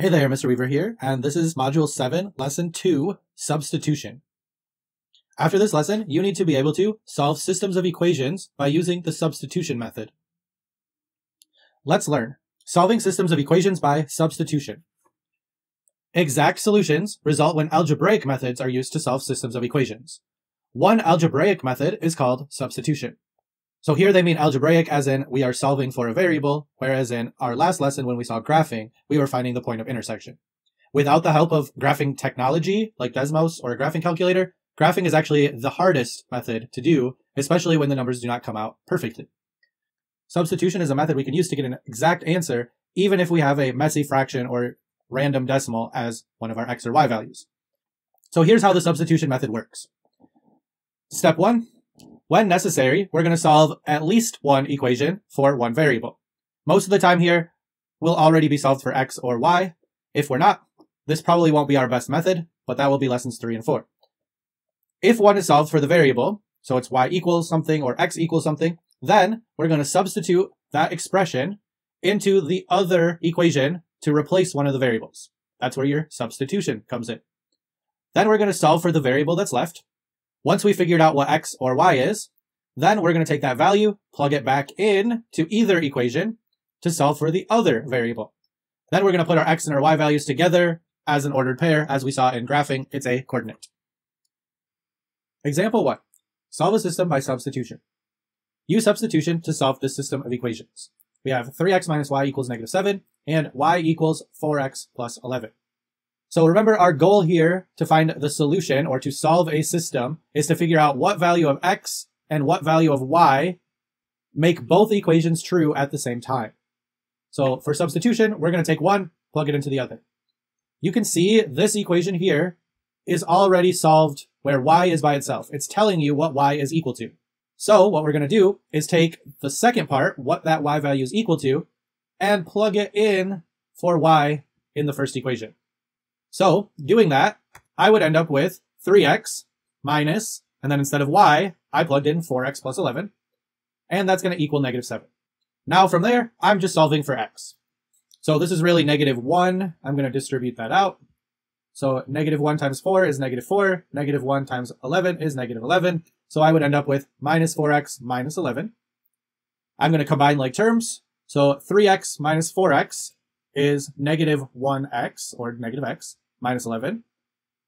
Hey there, Mr. Weaver here, and this is Module 7, Lesson 2, Substitution. After this lesson, you need to be able to solve systems of equations by using the substitution method. Let's learn. Solving systems of equations by substitution. Exact solutions result when algebraic methods are used to solve systems of equations. One algebraic method is called substitution. So here they mean algebraic as in we are solving for a variable, whereas in our last lesson when we saw graphing, we were finding the point of intersection. Without the help of graphing technology like Desmos or a graphing calculator, graphing is actually the hardest method to do, especially when the numbers do not come out perfectly. Substitution is a method we can use to get an exact answer, even if we have a messy fraction or random decimal as one of our x or y values. So here's how the substitution method works. Step one, when necessary, we're going to solve at least one equation for one variable. Most of the time here, will already be solved for x or y. If we're not, this probably won't be our best method, but that will be lessons three and four. If one is solved for the variable, so it's y equals something or x equals something, then we're going to substitute that expression into the other equation to replace one of the variables. That's where your substitution comes in. Then we're going to solve for the variable that's left, once we figured out what mm-hmm. x or y is, then we're going to take that value, plug it back in to either equation to solve for the other variable. Then we're going to put our x and our y values together as an ordered pair. As we saw in graphing, it's a coordinate. Example 1. Solve a system by substitution. Use substitution to solve this system of equations. We have 3x minus y equals negative 7 and y equals 4x plus 11. So remember our goal here to find the solution or to solve a system is to figure out what value of x and what value of y make both equations true at the same time. So for substitution, we're going to take one, plug it into the other. You can see this equation here is already solved where y is by itself. It's telling you what y is equal to. So what we're going to do is take the second part, what that y value is equal to, and plug it in for y in the first equation. So doing that, I would end up with 3x minus, and then instead of y, I plugged in 4x plus 11, and that's going to equal negative 7. Now from there, I'm just solving for x. So this is really negative 1. I'm going to distribute that out. So negative 1 times 4 is negative 4. Negative 1 times 11 is negative 11. So I would end up with minus 4x minus 11. I'm going to combine like terms. So 3x minus 4x is negative 1x, or negative x, minus 11.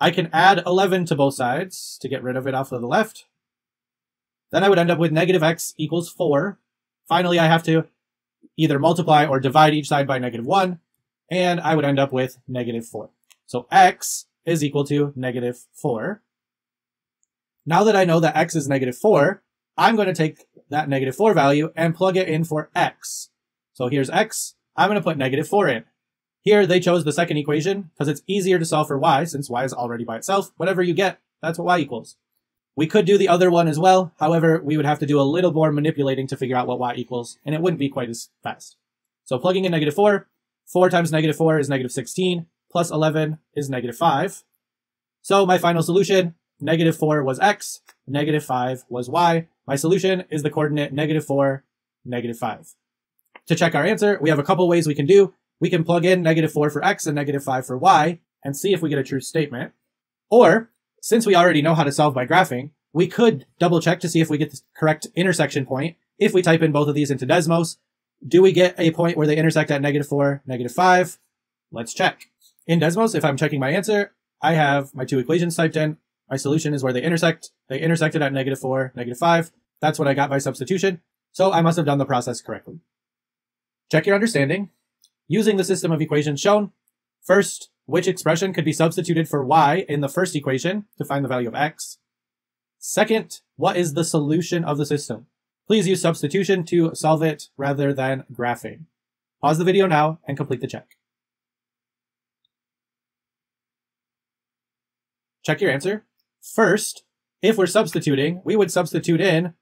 I can add 11 to both sides to get rid of it off of the left. Then I would end up with negative x equals 4. Finally, I have to either multiply or divide each side by negative 1, and I would end up with negative 4. So x is equal to negative 4. Now that I know that x is negative 4, I'm going to take that negative 4 value and plug it in for x. So here's x, I'm going to put negative 4 in. Here, they chose the second equation because it's easier to solve for y since y is already by itself. Whatever you get, that's what y equals. We could do the other one as well. However, we would have to do a little more manipulating to figure out what y equals, and it wouldn't be quite as fast. So plugging in negative 4, 4 times negative 4 is negative 16, plus 11 is negative 5. So my final solution, negative 4 was x, negative 5 was y. My solution is the coordinate negative 4, negative 5. To check our answer, we have a couple ways we can do. We can plug in negative 4 for x and negative 5 for y and see if we get a true statement. Or, since we already know how to solve by graphing, we could double check to see if we get the correct intersection point. If we type in both of these into Desmos, do we get a point where they intersect at negative 4, negative 5? Let's check. In Desmos, if I'm checking my answer, I have my two equations typed in. My solution is where they intersect. They intersected at negative 4, negative 5. That's what I got by substitution. So I must have done the process correctly. Check your understanding. Using the system of equations shown, first, which expression could be substituted for y in the first equation to find the value of x? Second, what is the solution of the system? Please use substitution to solve it rather than graphing. Pause the video now and complete the check. Check your answer. First, if we're substituting, we would substitute in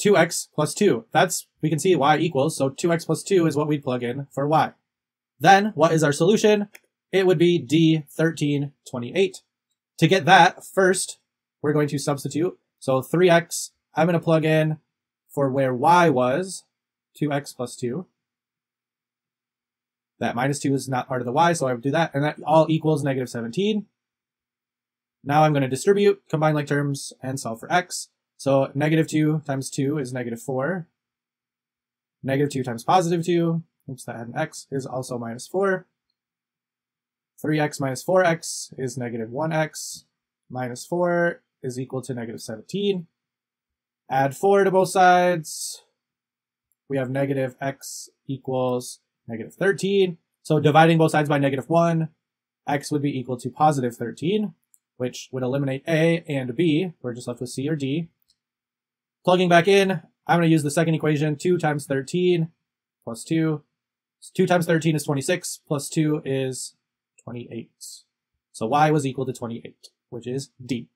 2x plus 2. That's, we can see y equals, so 2x plus 2 is what we plug in for y. Then, what is our solution? It would be D1328. To get that, first, we're going to substitute. So 3x, I'm going to plug in for where y was, 2x plus 2. That minus 2 is not part of the y, so I would do that. And that all equals negative 17. Now I'm going to distribute, combine like terms, and solve for x. So negative 2 times 2 is negative 4. Negative 2 times positive 2, oops, that had an x, is also minus 4. 3x minus 4x is negative 1x. Minus 4 is equal to negative 17. Add 4 to both sides. We have negative x equals negative 13. So dividing both sides by negative 1, x would be equal to positive 13, which would eliminate a and b. We're just left with c or d. Plugging back in, I'm going to use the second equation, 2 times 13 plus 2. 2 times 13 is 26, plus 2 is 28. So y was equal to 28, which is d.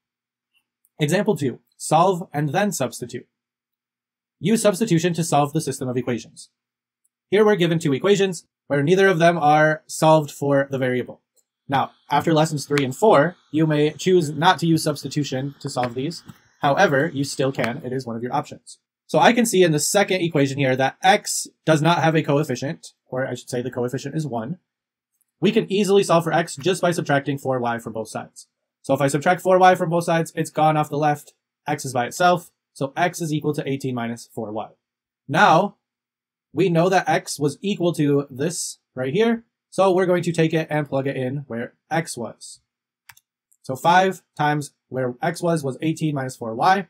Example 2. Solve and then substitute. Use substitution to solve the system of equations. Here we're given two equations where neither of them are solved for the variable. Now, after lessons three and four, you may choose not to use substitution to solve these. However, you still can. It is one of your options. So I can see in the second equation here that x does not have a coefficient, or I should say the coefficient is 1. We can easily solve for x just by subtracting 4y from both sides. So if I subtract 4y from both sides, it's gone off the left, x is by itself, so x is equal to 18 minus 4y. Now, we know that x was equal to this right here. So we're going to take it and plug it in where x was. So 5 times where x was was 18 minus 4y.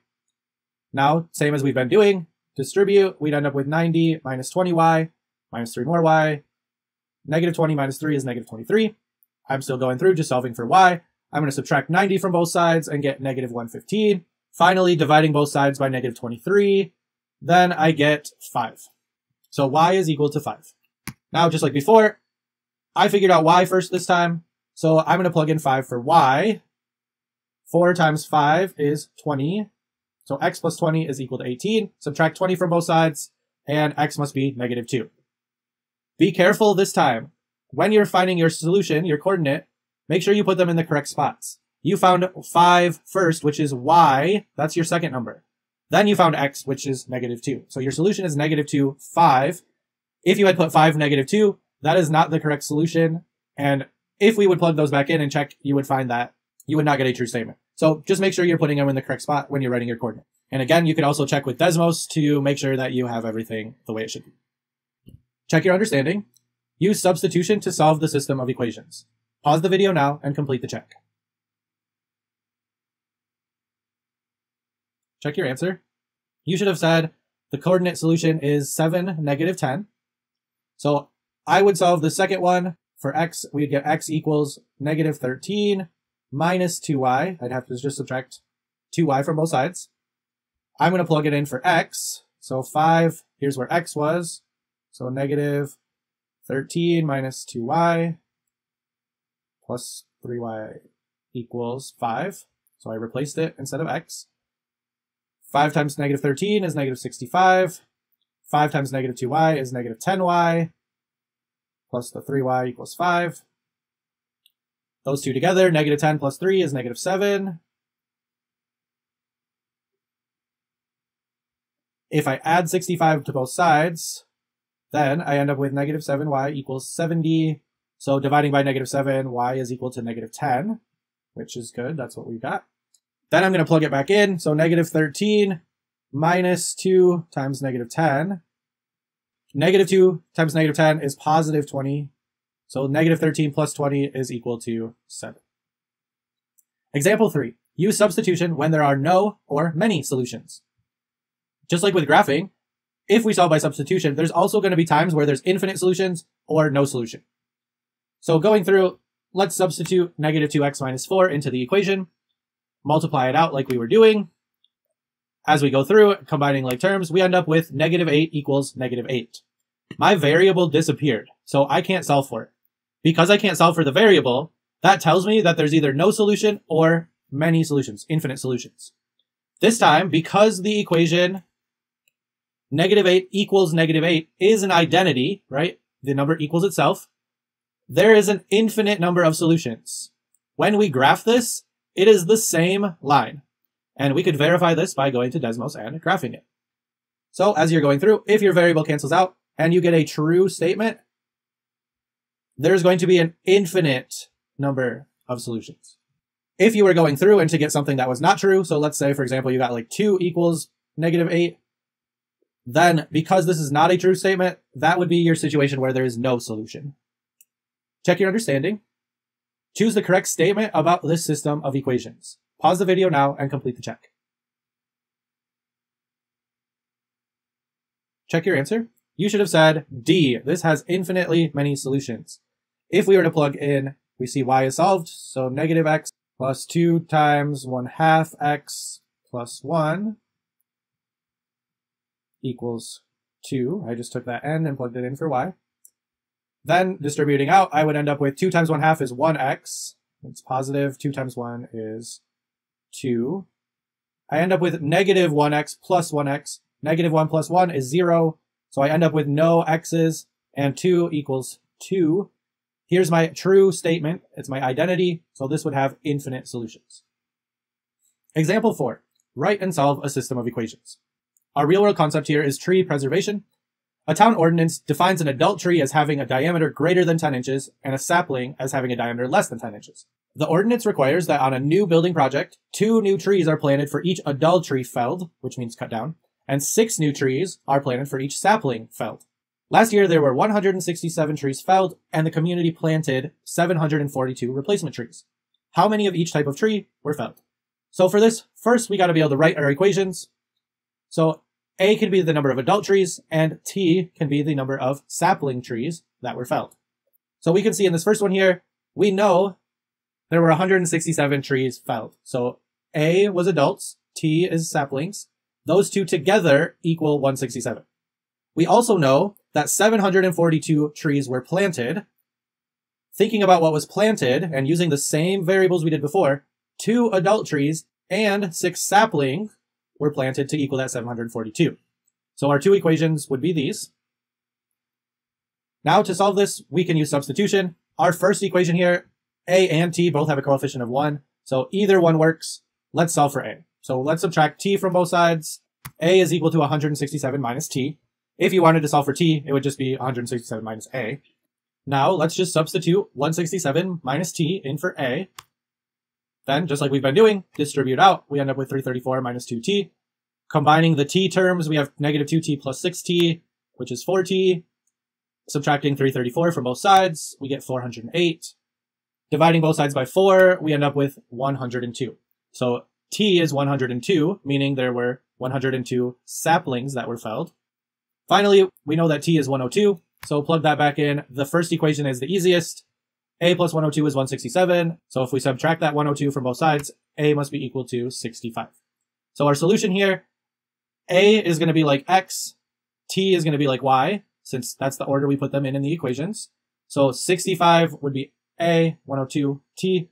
Now, same as we've been doing, distribute, we'd end up with 90 minus 20y, minus 3 more y. Negative 20 minus 3 is negative 23. I'm still going through, just solving for y. I'm going to subtract 90 from both sides and get negative 115. Finally, dividing both sides by negative 23, then I get 5. So y is equal to 5. Now, just like before, I figured out y first this time. So I'm going to plug in 5 for y. 4 times 5 is 20. So x plus 20 is equal to 18. Subtract 20 from both sides, and x must be negative 2. Be careful this time. When you're finding your solution, your coordinate, make sure you put them in the correct spots. You found 5 first, which is y. That's your second number. Then you found x, which is negative 2. So your solution is negative 2, 5. If you had put 5, negative 2, that is not the correct solution. And if we would plug those back in and check, you would find that you would not get a true statement. So just make sure you're putting them in the correct spot when you're writing your coordinate. And again, you could also check with Desmos to make sure that you have everything the way it should be. Check your understanding. Use substitution to solve the system of equations. Pause the video now and complete the check. Check your answer. You should have said the coordinate solution is 7, negative 10. So I would solve the second one. For x, we'd get x equals negative 13 minus 2y. I'd have to just subtract 2y from both sides. I'm going to plug it in for x. So 5, here's where x was. So negative 13 minus 2y plus 3y equals 5. So I replaced it instead of x. 5 times negative 13 is negative 65. 5 times negative 2y is negative 10y. Plus the 3y equals 5. Those two together, negative 10 plus 3 is negative 7. If I add 65 to both sides, then I end up with negative 7y equals 70. So dividing by negative 7, y is equal to negative 10, which is good. That's what we got. Then I'm going to plug it back in. So negative 13 minus 2 times negative 10. Negative 2 times negative 10 is positive 20. So negative 13 plus 20 is equal to 7. Example 3. Use substitution when there are no or many solutions. Just like with graphing, if we solve by substitution, there's also going to be times where there's infinite solutions or no solution. So going through, let's substitute negative 2x minus 4 into the equation multiply it out like we were doing. As we go through, combining like terms, we end up with negative 8 equals negative 8. My variable disappeared, so I can't solve for it. Because I can't solve for the variable, that tells me that there's either no solution or many solutions, infinite solutions. This time, because the equation negative 8 equals negative 8 is an identity, right? The number equals itself. There is an infinite number of solutions. When we graph this, it is the same line. And we could verify this by going to Desmos and graphing it. So as you're going through, if your variable cancels out and you get a true statement, there's going to be an infinite number of solutions. If you were going through and to get something that was not true, so let's say, for example, you got like 2 equals negative 8, then because this is not a true statement, that would be your situation where there is no solution. Check your understanding. Choose the correct statement about this system of equations. Pause the video now and complete the check. Check your answer. You should have said D. This has infinitely many solutions. If we were to plug in, we see y is solved, so negative x plus 2 times 1 half x plus 1 equals 2. I just took that n and plugged it in for y. Then distributing out, I would end up with 2 times 1 half is 1x. It's positive. 2 times 1 is 2. I end up with negative 1x plus 1x. Negative 1 plus 1 is 0. So I end up with no x's and 2 equals 2. Here's my true statement. It's my identity. So this would have infinite solutions. Example 4. Write and solve a system of equations. Our real world concept here is tree preservation. A town ordinance defines an adult tree as having a diameter greater than 10 inches and a sapling as having a diameter less than 10 inches. The ordinance requires that on a new building project, two new trees are planted for each adult tree felled, which means cut down, and six new trees are planted for each sapling felled. Last year, there were 167 trees felled, and the community planted 742 replacement trees. How many of each type of tree were felled? So for this, first we got to be able to write our equations. So A can be the number of adult trees, and T can be the number of sapling trees that were felled. So we can see in this first one here, we know there were 167 trees felled. So A was adults, T is saplings. Those two together equal 167. We also know that 742 trees were planted. Thinking about what was planted and using the same variables we did before, two adult trees and six sapling were planted to equal that 742. So our two equations would be these. Now to solve this, we can use substitution. Our first equation here, a and t both have a coefficient of 1, so either one works. Let's solve for a. So let's subtract t from both sides. a is equal to 167 minus t. If you wanted to solve for t, it would just be 167 minus a. Now let's just substitute 167 minus t in for a. Then, just like we've been doing, distribute out, we end up with 334 minus 2t. Combining the t terms, we have negative 2t plus 6t, which is 4t. Subtracting 334 from both sides, we get 408. Dividing both sides by 4, we end up with 102. So t is 102, meaning there were 102 saplings that were felled. Finally, we know that t is 102, so plug that back in. The first equation is the easiest. a plus 102 is 167, so if we subtract that 102 from both sides, a must be equal to 65. So our solution here, a is going to be like x, t is going to be like y, since that's the order we put them in in the equations. So 65 would be a, 102 t.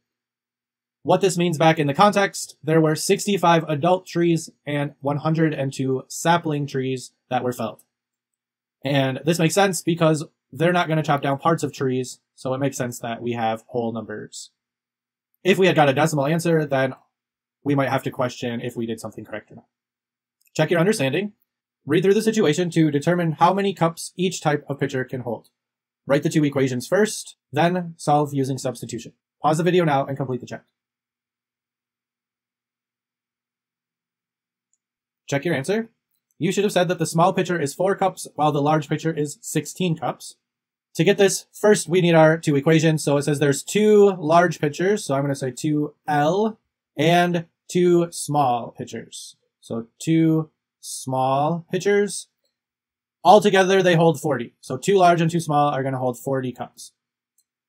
What this means back in the context, there were 65 adult trees and 102 sapling trees that were felled. And this makes sense because they're not going to chop down parts of trees, so it makes sense that we have whole numbers. If we had got a decimal answer, then we might have to question if we did something correct or not. Check your understanding. Read through the situation to determine how many cups each type of pitcher can hold. Write the two equations first, then solve using substitution. Pause the video now and complete the check. Check your answer. You should have said that the small pitcher is 4 cups while the large pitcher is 16 cups. To get this, first we need our two equations. So it says there's two large pitchers. So I'm going to say 2L and two small pitchers. So two small pitchers. Altogether, they hold 40. So two large and two small are going to hold 40 cups.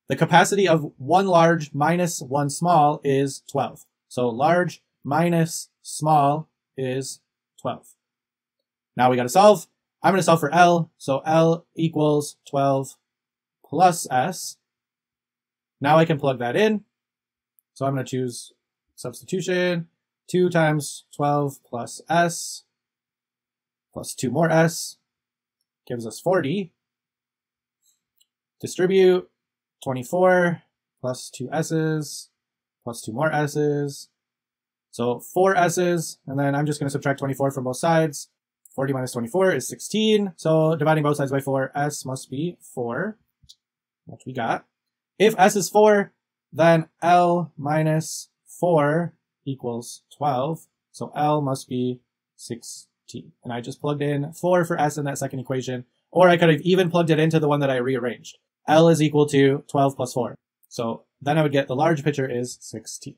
The capacity of one large minus one small is 12. So large minus small is 12. Now we got to solve. I'm going to solve for L. So L equals 12 plus S. Now I can plug that in. So I'm going to choose substitution. 2 times 12 plus S plus 2 more S gives us 40. Distribute 24 plus 2 S's plus 2 more S's. So 4 S's, and then I'm just going to subtract 24 from both sides. 40 minus 24 is 16. So dividing both sides by 4, s must be 4. what we got. If S is 4, then L minus 4 equals 12. So L must be 16. And I just plugged in 4 for S in that second equation, or I could have even plugged it into the one that I rearranged. L is equal to 12 plus 4. So then I would get the large picture is 16.